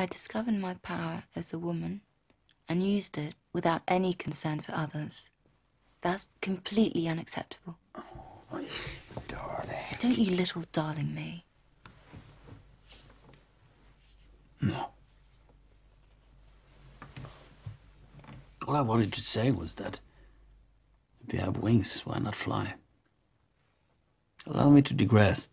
I discovered my power as a woman and used it without any concern for others. That's completely unacceptable. Oh, my darling. Don't you little darling me. No. All I wanted to say was that if you have wings, why not fly? Allow me to digress.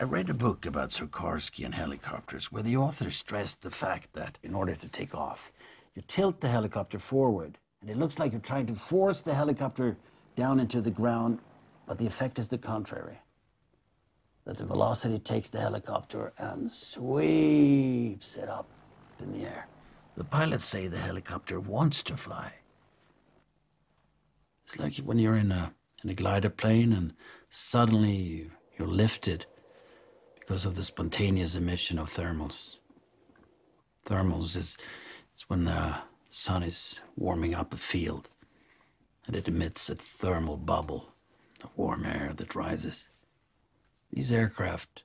I read a book about Sikorsky and helicopters where the author stressed the fact that in order to take off, you tilt the helicopter forward, and it looks like you're trying to force the helicopter down into the ground, but the effect is the contrary. That the velocity takes the helicopter and sweeps it up in the air. The pilots say the helicopter wants to fly. It's like when you're in a in a glider plane and suddenly you're lifted because of the spontaneous emission of thermals. Thermals is, is when the sun is warming up a field and it emits a thermal bubble of warm air that rises. These aircraft,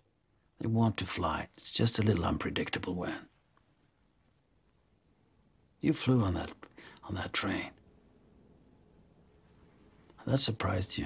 they want to fly. It's just a little unpredictable when. You flew on that on that train. That surprised you.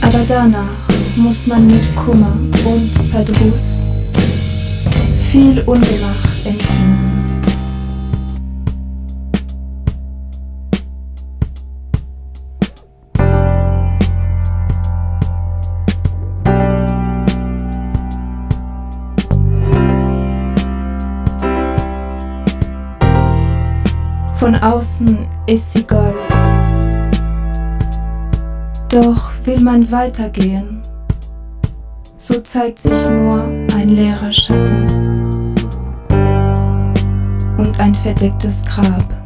Aber danach muss man mit Kummer und Verdruss viel Ungemach empfinden. Von außen ist sie Gold. Doch will man weitergehen, so zeigt sich nur ein leerer Schatten und ein verdecktes Grab.